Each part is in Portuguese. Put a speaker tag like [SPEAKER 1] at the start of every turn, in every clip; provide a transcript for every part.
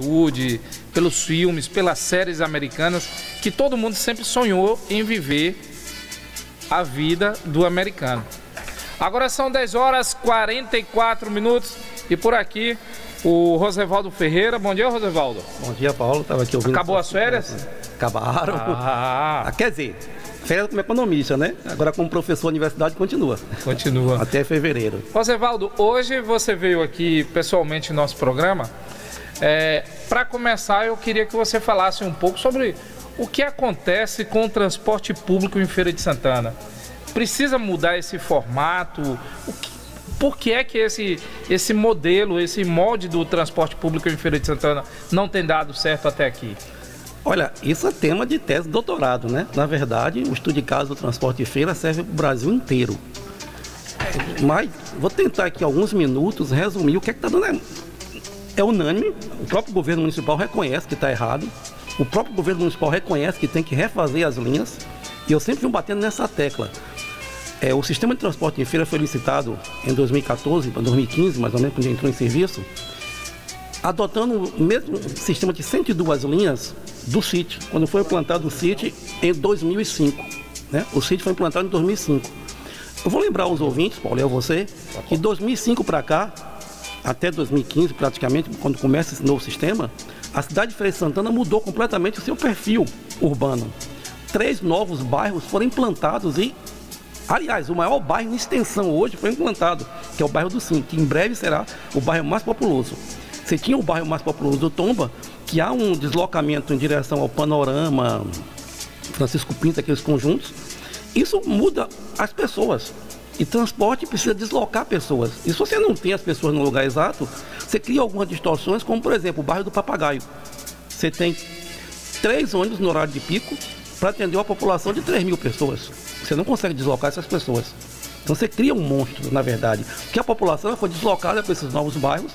[SPEAKER 1] Hollywood, pelos filmes, pelas séries americanas, que todo mundo sempre sonhou em viver a vida do americano. Agora são 10 horas 44 minutos e por aqui o Rosevaldo Ferreira. Bom dia, Rosevaldo.
[SPEAKER 2] Bom dia, Paulo. Estava aqui ouvindo.
[SPEAKER 1] Acabou as férias?
[SPEAKER 2] Acabaram.
[SPEAKER 1] Ah.
[SPEAKER 2] ah. Quer dizer, férias como economista, né? Agora como professor da universidade continua.
[SPEAKER 1] Continua.
[SPEAKER 2] Até fevereiro.
[SPEAKER 1] Rosevaldo, hoje você veio aqui pessoalmente no nosso programa. É, Para começar, eu queria que você falasse um pouco sobre o que acontece com o transporte público em Feira de Santana. Precisa mudar esse formato? O que, por que é que esse, esse modelo, esse molde do transporte público em Feira de Santana não tem dado certo até aqui?
[SPEAKER 2] Olha, isso é tema de tese de doutorado, né? Na verdade, o estudo de caso do transporte de feira serve para o Brasil inteiro. Mas vou tentar aqui alguns minutos resumir o que é está dando. É unânime, o próprio governo municipal reconhece que está errado, o próprio governo municipal reconhece que tem que refazer as linhas, e eu sempre vim batendo nessa tecla. É, o sistema de transporte em feira foi licitado em 2014 para 2015, mais ou menos, quando entrou em serviço, adotando o mesmo sistema de 102 linhas do CIT, quando foi implantado o CIT em 2005. Né? O CIT foi implantado em 2005. Eu vou lembrar aos ouvintes, Paulo e você, que de 2005 para cá, até 2015 praticamente, quando começa esse novo sistema, a cidade de Feira de Santana mudou completamente o seu perfil urbano. Três novos bairros foram implantados e, aliás, o maior bairro em extensão hoje foi implantado, que é o bairro do Sim, que em breve será o bairro mais populoso. Você tinha o bairro mais populoso do Tomba, que há um deslocamento em direção ao Panorama, Francisco Pinto, aqueles conjuntos. Isso muda as pessoas. E transporte precisa deslocar pessoas. E se você não tem as pessoas no lugar exato, você cria algumas distorções, como por exemplo o bairro do Papagaio. Você tem três ônibus no horário de pico para atender uma população de 3 mil pessoas. Você não consegue deslocar essas pessoas. Então você cria um monstro, na verdade. Porque a população foi deslocada para esses novos bairros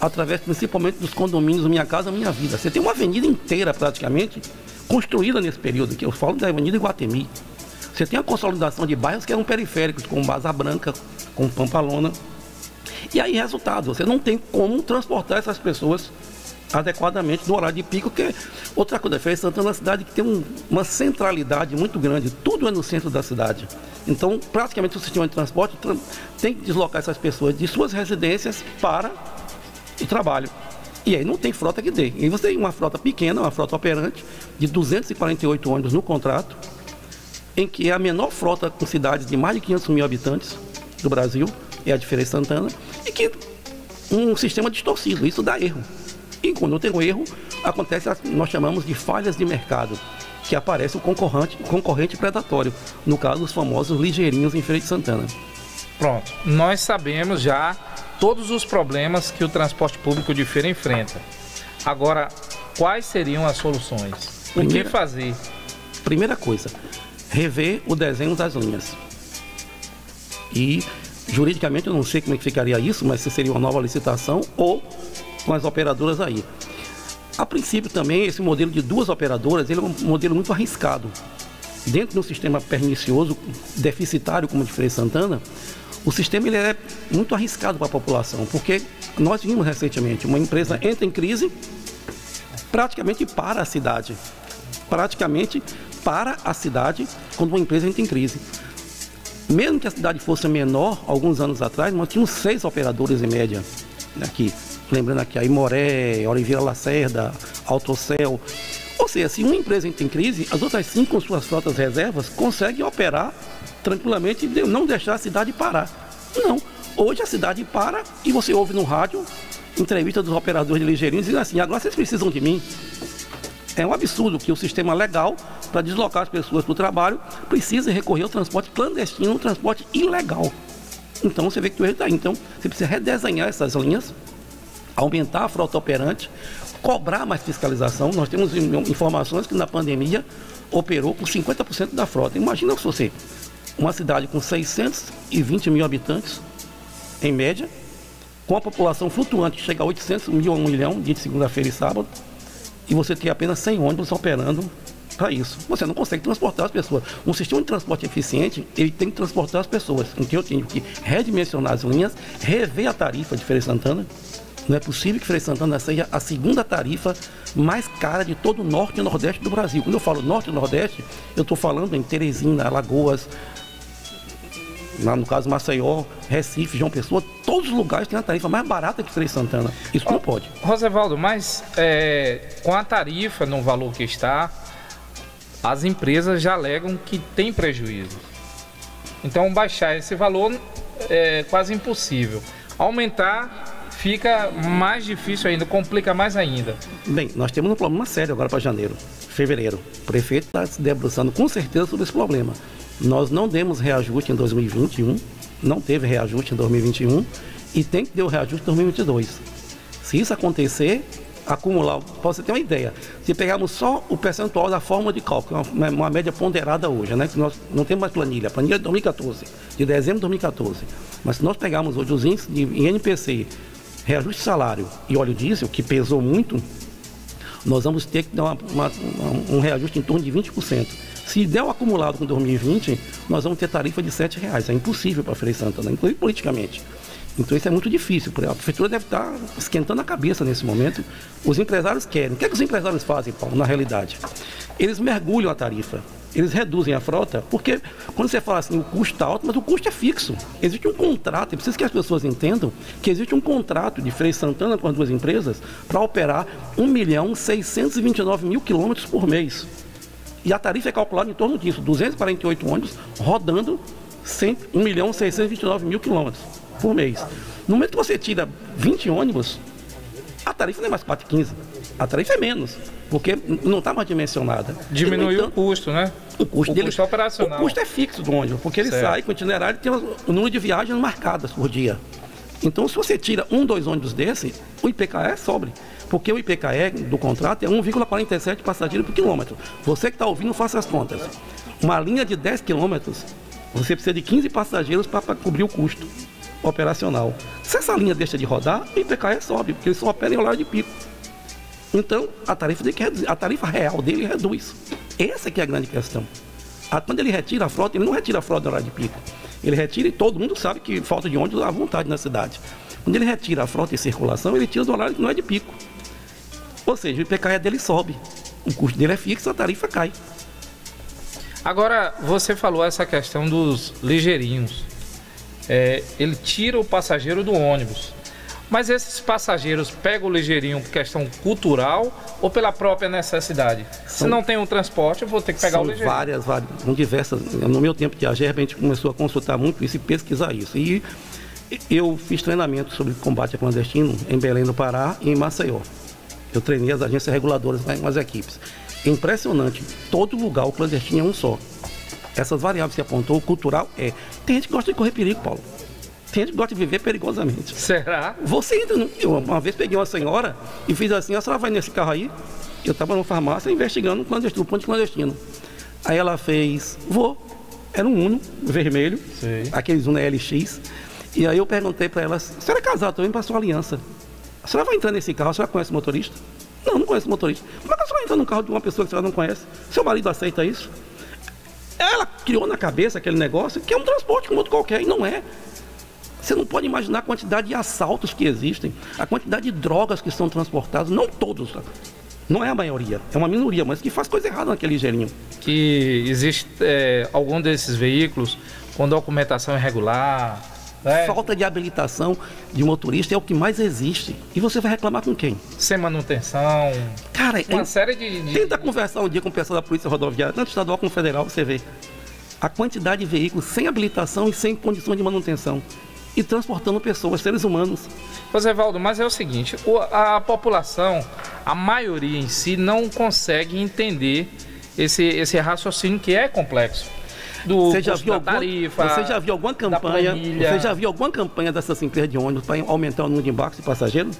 [SPEAKER 2] através principalmente dos condomínios Minha Casa Minha Vida. Você tem uma avenida inteira praticamente construída nesse período, que eu falo da Avenida Iguatemi. Você tem a consolidação de bairros que eram periféricos, como Baza Branca, como Pampalona. E aí, resultado, você não tem como transportar essas pessoas adequadamente no horário de pico, que outra coisa, Feira Santana é uma cidade que tem um, uma centralidade muito grande, tudo é no centro da cidade. Então, praticamente o sistema de transporte tem que deslocar essas pessoas de suas residências para e trabalho. E aí não tem frota que dê. E você tem uma frota pequena, uma frota operante, de 248 ônibus no contrato, em que é a menor frota com cidades de mais de 500 mil habitantes do Brasil, é a de Santana, e que um sistema distorcido, isso dá erro. E quando tem um erro, acontece, nós chamamos de falhas de mercado, que aparece o concorrente, concorrente predatório, no caso os famosos ligeirinhos em Feira de Santana.
[SPEAKER 1] Pronto, nós sabemos já todos os problemas que o transporte público de feira enfrenta. Agora, quais seriam as soluções? O primeira, que fazer?
[SPEAKER 2] Primeira coisa, rever o desenho das linhas. E juridicamente eu não sei como é que ficaria isso, mas se seria uma nova licitação ou com as operadoras aí. A princípio também esse modelo de duas operadoras, ele é um modelo muito arriscado. Dentro de um sistema pernicioso, deficitário como o de Freire Santana, o sistema ele é muito arriscado para a população, porque nós vimos recentemente, uma empresa entra em crise, praticamente para a cidade. Praticamente para a cidade quando uma empresa entra em crise. Mesmo que a cidade fosse menor, alguns anos atrás, nós tínhamos seis operadores em média aqui. Lembrando aqui a Imoré, Oliveira Lacerda, Autocel. Ou seja, se uma empresa entra em crise, as outras cinco com suas frotas reservas conseguem operar tranquilamente e não deixar a cidade parar. Não. Hoje a cidade para e você ouve no rádio entrevista dos operadores de ligeirinhos dizendo assim, agora vocês precisam de mim. É um absurdo que o sistema legal para deslocar as pessoas para o trabalho precisa recorrer ao transporte clandestino, um transporte ilegal. Então você vê que o erro está aí. Então você precisa redesenhar essas linhas, aumentar a frota operante, cobrar mais fiscalização. Nós temos informações que na pandemia operou com 50% da frota. Imagina se você uma cidade com 620 mil habitantes, em média, com a população flutuante que chega a 800 mil a 1 milhão, dia de segunda-feira e sábado, e você tem apenas 100 ônibus operando para isso. Você não consegue transportar as pessoas. Um sistema de transporte eficiente, ele tem que transportar as pessoas. Então eu tenho que redimensionar as linhas, rever a tarifa de Feira Santana, Não é possível que Feira Santana seja a segunda tarifa mais cara de todo o norte e nordeste do Brasil. Quando eu falo norte e nordeste, eu estou falando em Teresina, Alagoas, no caso Maceió, Recife, João Pessoa, todos os lugares têm a tarifa mais barata que Feira de Santana. Isso oh, não pode.
[SPEAKER 1] Rosevaldo, mas é, com a tarifa no valor que está, as empresas já alegam que tem prejuízo. Então baixar esse valor é quase impossível. Aumentar fica mais difícil ainda, complica mais ainda.
[SPEAKER 2] Bem, nós temos um problema sério agora para janeiro, fevereiro. O prefeito está se debruçando com certeza sobre esse problema. Nós não demos reajuste em 2021, não teve reajuste em 2021 e tem que ter o reajuste em 2022. Se isso acontecer, acumular, para você ter uma ideia, se pegarmos só o percentual da forma de cálculo, uma, uma média ponderada hoje, né, que nós não temos mais planilha, planilha é de 2014, de dezembro de 2014, mas se nós pegarmos hoje os índices de INPC reajuste de salário e óleo diesel, que pesou muito, nós vamos ter que dar uma, uma, um reajuste em torno de 20%. Se der o acumulado com 2020, nós vamos ter tarifa de R$ reais. É impossível para a Feira Santana, inclusive politicamente. Então isso é muito difícil. A prefeitura deve estar esquentando a cabeça nesse momento. Os empresários querem. O que, é que os empresários fazem, Paulo, na realidade? Eles mergulham a tarifa eles reduzem a frota, porque quando você fala assim, o custo está alto, mas o custo é fixo. Existe um contrato, e preciso que as pessoas entendam que existe um contrato de Frei Santana com as duas empresas para operar 1 milhão 629 mil quilômetros por mês. E a tarifa é calculada em torno disso, 248 ônibus rodando 1 milhão 629 mil quilômetros por mês. No momento que você tira 20 ônibus, a tarifa não é mais 4,15, a tarifa é menos porque não está mais dimensionada.
[SPEAKER 1] Diminuiu então, o custo, né?
[SPEAKER 2] O custo
[SPEAKER 1] o
[SPEAKER 2] dele.
[SPEAKER 1] Custo operacional.
[SPEAKER 2] O custo é fixo do ônibus, porque ele certo. sai com itinerário e tem o número de viagens marcadas por dia. Então, se você tira um, dois ônibus desse, o IPKE sobre. Porque o IPKE do contrato é 1,47 passageiros por quilômetro. Você que está ouvindo, faça as contas. Uma linha de 10 quilômetros, você precisa de 15 passageiros para cobrir o custo operacional. Se essa linha deixa de rodar, o IPKE sobe, porque ele só opera em horário de pico. Então, a tarifa, reduzir, a tarifa real dele reduz. Essa que é a grande questão. Quando ele retira a frota, ele não retira a frota do horário de pico. Ele retira e todo mundo sabe que falta de ônibus à vontade na cidade. Quando ele retira a frota em circulação, ele tira do horário que não é de pico. Ou seja, o IPKE dele sobe. O custo dele é fixo, a tarifa cai.
[SPEAKER 1] Agora, você falou essa questão dos ligeirinhos. É, ele tira o passageiro do ônibus. Mas esses passageiros pegam o ligeirinho por questão cultural ou pela própria necessidade? São, Se não tem um transporte, eu vou ter que pegar o ligeirinho.
[SPEAKER 2] várias, várias, diversas. No meu tempo de AGERB, a gente começou a consultar muito isso e pesquisar isso. E eu fiz treinamento sobre combate a clandestino em Belém, no Pará e em Maceió. Eu treinei as agências reguladoras com as equipes. Impressionante. Todo lugar o clandestino é um só. Essas variáveis que apontou, o cultural é. Tem gente que gosta de correr perigo, Paulo. Tem gente que gosta de viver perigosamente.
[SPEAKER 1] Será?
[SPEAKER 2] Você entra. No... Eu uma vez peguei uma senhora e fiz assim: a senhora vai nesse carro aí? Eu estava numa farmácia investigando um clandestino, um ponto clandestino. Aí ela fez: vou. Era um Uno vermelho, Sim. aqueles Uno LX. E aí eu perguntei para ela: a senhora é casada também passou aliança. A senhora vai entrar nesse carro? A senhora conhece o motorista? Não, não conheço o motorista. Como é que a senhora entra num carro de uma pessoa que a senhora não conhece? Seu marido aceita isso? Ela criou na cabeça aquele negócio que é um transporte como outro qualquer, e não é. Você não pode imaginar a quantidade de assaltos que existem, a quantidade de drogas que são transportadas, não todos, não é a maioria, é uma minoria, mas que faz coisa errada naquele ligeirinho.
[SPEAKER 1] Que existe é, algum desses veículos com documentação irregular.
[SPEAKER 2] Né? Falta de habilitação de motorista é o que mais existe. E você vai reclamar com quem?
[SPEAKER 1] Sem manutenção.
[SPEAKER 2] Cara,
[SPEAKER 1] uma é, série de,
[SPEAKER 2] de. Tenta conversar um dia com o pessoal da Polícia Rodoviária, tanto estadual como federal, você vê. A quantidade de veículos sem habilitação e sem condições de manutenção e transportando pessoas, seres humanos.
[SPEAKER 1] José Valdo, mas é o seguinte, a população, a maioria em si, não consegue entender esse, esse raciocínio que é complexo.
[SPEAKER 2] Do você já viu alguma, tarifa, você já viu alguma campanha, você já viu alguma campanha dessas empresas de ônibus para aumentar o número de embarques de passageiros?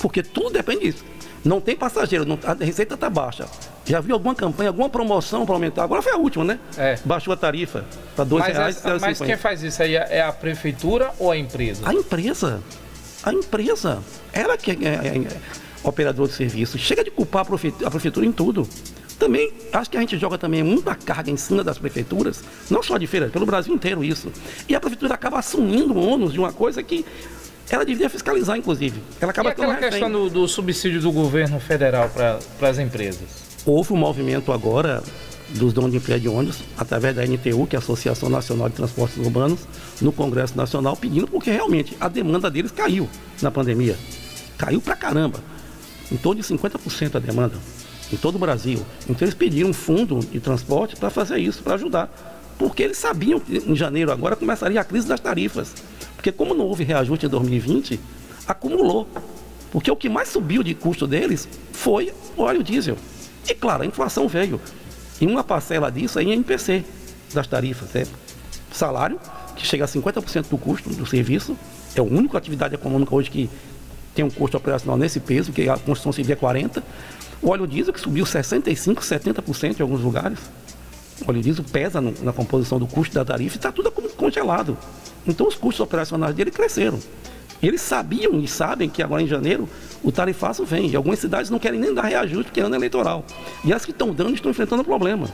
[SPEAKER 2] Porque tudo depende disso. Não tem passageiro, não, a receita está baixa. Já viu alguma campanha, alguma promoção para aumentar? Agora foi a última, né?
[SPEAKER 1] É.
[SPEAKER 2] Baixou a tarifa para R$ reais.
[SPEAKER 1] Essa, mas quem faz isso aí é a prefeitura ou a empresa?
[SPEAKER 2] A empresa. A empresa. Ela que é, é, é, é operador de serviço. Chega de culpar a prefeitura, a prefeitura em tudo. Também, acho que a gente joga também muita carga em cima das prefeituras, não só de feira, pelo Brasil inteiro isso. E a prefeitura acaba assumindo o ônus de uma coisa que ela devia fiscalizar, inclusive. Ela acaba
[SPEAKER 1] e aquela questão do, do, subsídio do governo federal para as empresas?
[SPEAKER 2] Houve um movimento agora dos donos de empresa de ônibus, através da NTU, que é a Associação Nacional de Transportes Urbanos, no Congresso Nacional, pedindo, porque realmente a demanda deles caiu na pandemia. Caiu pra caramba. Em torno de 50% a demanda, em todo o Brasil. Então eles pediram um fundo de transporte para fazer isso, para ajudar. Porque eles sabiam que em janeiro agora começaria a crise das tarifas. Porque como não houve reajuste em 2020, acumulou. Porque o que mais subiu de custo deles foi o óleo diesel. E claro, a inflação veio. E uma parcela disso é em NPC das tarifas. É salário, que chega a 50% do custo do serviço. É a única atividade econômica hoje que tem um custo operacional nesse peso, que a construção civil é 40%. O óleo diesel que subiu 65%, 70% em alguns lugares. O óleo diesel pesa no, na composição do custo da tarifa e está tudo congelado. Então os custos operacionais dele cresceram. Eles sabiam e sabem que agora em janeiro o tarifaço vem. E algumas cidades não querem nem dar reajuste porque é ano eleitoral. E as que estão dando estão enfrentando problema.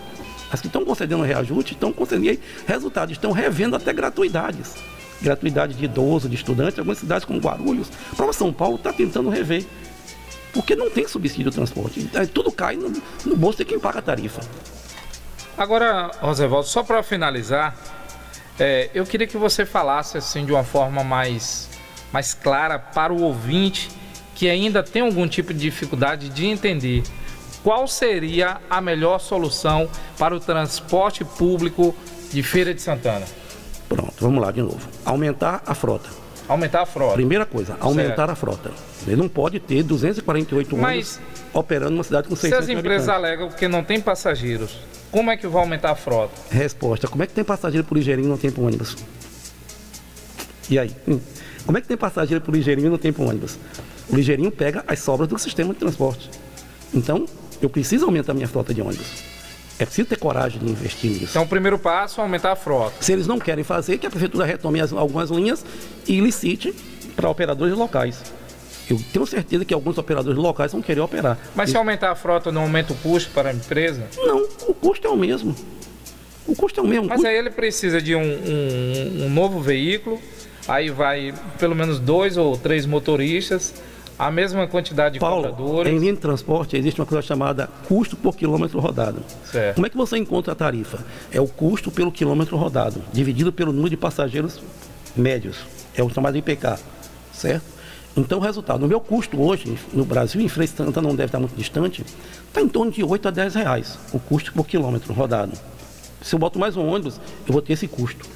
[SPEAKER 2] As que estão concedendo reajuste estão concedendo resultados, estão revendo até gratuidades. Gratuidade de idoso, de estudante, algumas cidades como Guarulhos. A São Paulo está tentando rever. Porque não tem subsídio de transporte. Tudo cai no, no bolso de quem paga a tarifa.
[SPEAKER 1] Agora, Rosevaldo, só para finalizar, é, eu queria que você falasse assim de uma forma mais mais clara para o ouvinte que ainda tem algum tipo de dificuldade de entender qual seria a melhor solução para o transporte público de Feira de Santana.
[SPEAKER 2] Pronto, vamos lá de novo. Aumentar a frota.
[SPEAKER 1] Aumentar a frota.
[SPEAKER 2] Primeira coisa, aumentar certo. a frota. Ele não pode ter 248 ônibus operando numa cidade com 600
[SPEAKER 1] Se as empresas
[SPEAKER 2] habitantes.
[SPEAKER 1] alegam que não tem passageiros, como é que vai aumentar a frota?
[SPEAKER 2] Resposta, como é que tem passageiro por ligeirinho e não tem por ônibus? E aí? Hum. Como é que tem passageiro por ligeirinho e não tem por ônibus? O ligeirinho pega as sobras do sistema de transporte. Então, eu preciso aumentar minha frota de ônibus. É preciso ter coragem de investir nisso.
[SPEAKER 1] Então, o primeiro passo é aumentar a frota.
[SPEAKER 2] Se eles não querem fazer, que a prefeitura retome as, algumas linhas e licite para operadores locais. Eu tenho certeza que alguns operadores locais vão querer operar.
[SPEAKER 1] Mas se aumentar a frota, não aumenta o custo para a empresa?
[SPEAKER 2] Não, o custo é o mesmo. O custo é o mesmo.
[SPEAKER 1] Mas aí ele precisa de um, um, um novo veículo, aí vai pelo menos dois ou três motoristas, a mesma quantidade de
[SPEAKER 2] Paulo,
[SPEAKER 1] cobradores.
[SPEAKER 2] Em linha de transporte existe uma coisa chamada custo por quilômetro rodado.
[SPEAKER 1] Certo.
[SPEAKER 2] Como é que você encontra a tarifa? É o custo pelo quilômetro rodado, dividido pelo número de passageiros médios. É o chamado IPK, certo? Então, o resultado, o meu custo hoje, no Brasil, em Freire Santana não deve estar muito distante, está em torno de 8 a 10 reais, o custo por quilômetro rodado. Se eu boto mais um ônibus, eu vou ter esse custo.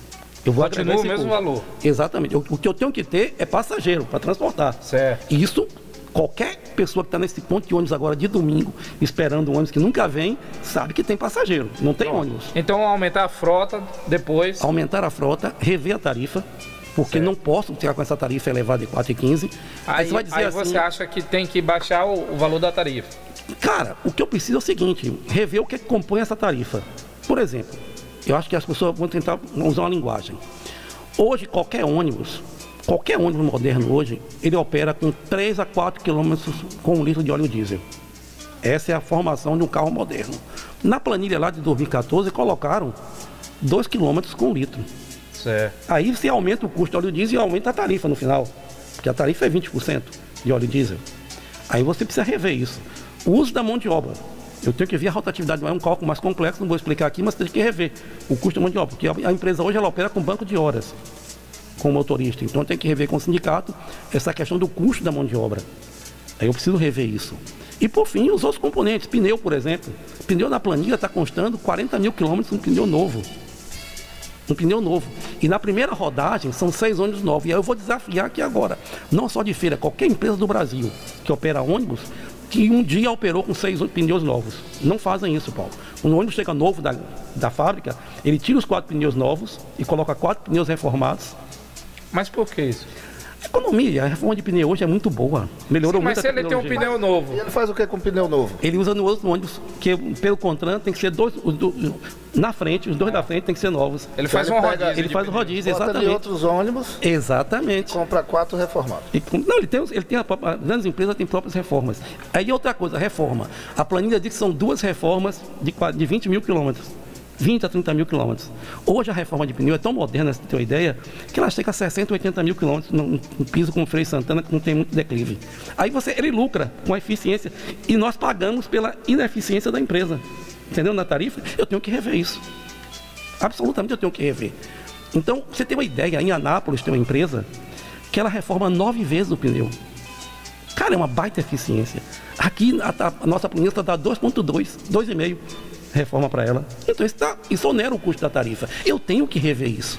[SPEAKER 2] Eu vou
[SPEAKER 1] Continua o mesmo
[SPEAKER 2] custo.
[SPEAKER 1] valor.
[SPEAKER 2] Exatamente. o que eu tenho que ter é passageiro para transportar.
[SPEAKER 1] Certo.
[SPEAKER 2] E isso, qualquer pessoa que está nesse ponto de ônibus agora de domingo, esperando um ônibus que nunca vem, sabe que tem passageiro, não tem
[SPEAKER 1] Pronto.
[SPEAKER 2] ônibus.
[SPEAKER 1] Então, aumentar a frota, depois...
[SPEAKER 2] Aumentar a frota, rever a tarifa, porque
[SPEAKER 1] Certo.
[SPEAKER 2] não posso ficar com essa tarifa elevada de 4,15.
[SPEAKER 1] Aí,
[SPEAKER 2] você vai dizer
[SPEAKER 1] aí
[SPEAKER 2] assim,
[SPEAKER 1] você acha que tem que baixar o, o valor da tarifa.
[SPEAKER 2] cara, o que eu preciso é o seguinte, rever o que, é que compõe essa tarifa. Por exemplo, eu acho que as pessoas vão tentar usar uma linguagem. Hoje, qualquer ônibus, qualquer ônibus moderno hoje, ele opera com 3 a 4 quilômetros com um litro de óleo diesel. Essa é a formação de um carro moderno. Na planilha lá de 2014, colocaram 2 quilômetros com um litro.
[SPEAKER 1] Certo.
[SPEAKER 2] Aí você aumenta o custo de óleo diesel e aumenta a tarifa no final. Porque a tarifa é 20% de óleo diesel. Aí você precisa rever isso. O uso da mão de obra. Eu tenho que ver a rotatividade, é um cálculo mais complexo, não vou explicar aqui, mas tem que rever o custo da mão de obra. Porque a empresa hoje ela opera com banco de horas, com motorista. Então tem que rever com o sindicato essa questão do custo da mão de obra. Aí eu preciso rever isso. E por fim, os outros componentes. Pneu, por exemplo. Pneu na planilha está constando 40 mil quilômetros um pneu novo um pneu novo. E na primeira rodagem são seis ônibus novos. E aí eu vou desafiar aqui agora, não só de feira, qualquer empresa do Brasil que opera ônibus, que um dia operou com seis pneus novos. Não fazem isso, Paulo. O ônibus chega novo da, da fábrica, ele tira os quatro pneus novos e coloca quatro pneus reformados.
[SPEAKER 1] Mas por que isso?
[SPEAKER 2] Economia, a reforma de pneu hoje é muito boa. Melhorou
[SPEAKER 1] Sim, mas
[SPEAKER 2] muito
[SPEAKER 1] se
[SPEAKER 2] a
[SPEAKER 1] ele tem um pneu novo,
[SPEAKER 3] E ele faz o que com pneu novo?
[SPEAKER 2] Ele usa no outro ônibus, que pelo Contran tem que ser dois. os do- na frente, os dois da frente tem que ser novos.
[SPEAKER 1] ele faz
[SPEAKER 3] ele
[SPEAKER 1] um rodízio.
[SPEAKER 2] Ele faz o
[SPEAKER 1] pneu.
[SPEAKER 2] rodízio,
[SPEAKER 3] Bota
[SPEAKER 2] exatamente.
[SPEAKER 3] outros ônibus,
[SPEAKER 2] Exatamente.
[SPEAKER 3] compra quatro reformados.
[SPEAKER 2] E não, ele tem, ele tem a, própria- as grandes empresas têm próprias reformas. Aí outra coisa, reforma. A planilha diz que são duas reformas de, de 20 mil quilômetros. 20 a 30 mil quilômetros. Hoje a reforma de pneu é tão moderna, você tem uma ideia, que ela chega a 60, 80 mil quilômetros num, num piso com freio Santana que não tem muito declive. Aí você, ele lucra com a eficiência e nós pagamos pela ineficiência da empresa. Entendeu? Na tarifa, eu tenho que rever isso. Absolutamente eu tenho que rever. Então, você tem uma ideia, em Anápolis tem uma empresa que ela reforma nove vezes o pneu. Cara, é uma baita eficiência. Aqui a, a nossa planilha dá 2,2, 2,5 reforma para ela. Então isso, tá, isso onera o custo da tarifa. Eu tenho que rever isso.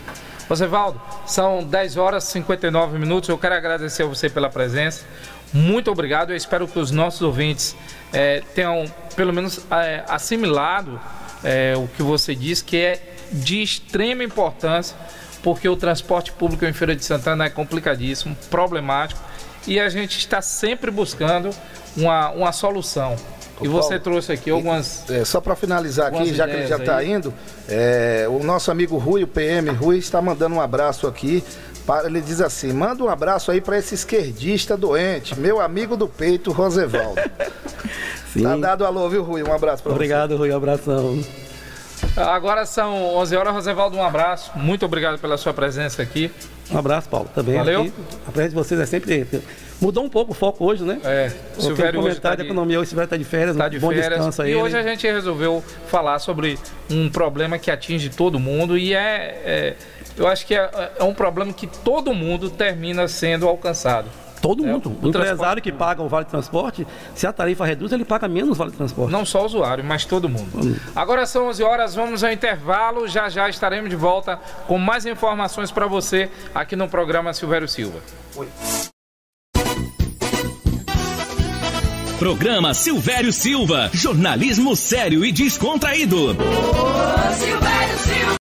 [SPEAKER 1] Valdo, são 10 horas e 59 minutos. Eu quero agradecer a você pela presença. Muito obrigado. Eu espero que os nossos ouvintes é, tenham, pelo menos, é, assimilado é, o que você disse, que é de extrema importância, porque o transporte público em Feira de Santana é complicadíssimo, problemático, e a gente está sempre buscando uma, uma solução. E você trouxe aqui algumas.
[SPEAKER 3] É, só para finalizar aqui, já que ele já está indo, é, o nosso amigo Rui, o PM Rui, está mandando um abraço aqui. Para, ele diz assim: manda um abraço aí para esse esquerdista doente, meu amigo do peito, Rosevaldo. Sim. Tá dado alô, viu, Rui? Um abraço para
[SPEAKER 2] você. Obrigado, Rui. Um abração.
[SPEAKER 1] Agora são 11 horas, Rosevaldo, um abraço. Muito obrigado pela sua presença aqui.
[SPEAKER 2] Um abraço, Paulo. Também.
[SPEAKER 1] Valeu.
[SPEAKER 2] Aqui, a presença de vocês é sempre. Mudou um pouco o foco hoje, né?
[SPEAKER 1] É.
[SPEAKER 2] O Silvério hoje tá de economia, hoje Silvério está de férias,
[SPEAKER 1] tá de
[SPEAKER 2] bom
[SPEAKER 1] férias.
[SPEAKER 2] descanso aí.
[SPEAKER 1] E hoje a gente resolveu falar sobre um problema que atinge todo mundo e é, é eu acho que é, é um problema que todo mundo termina sendo alcançado.
[SPEAKER 2] Todo é, mundo. o, o empresário que paga o vale transporte, se a tarifa reduz, ele paga menos vale transporte.
[SPEAKER 1] Não só o usuário, mas todo mundo. Agora são 11 horas, vamos ao intervalo. Já já estaremos de volta com mais informações para você aqui no programa Silvério Silva. Oi.
[SPEAKER 4] Programa Silvério Silva, jornalismo sério e descontraído. Ô, Silvério Silva.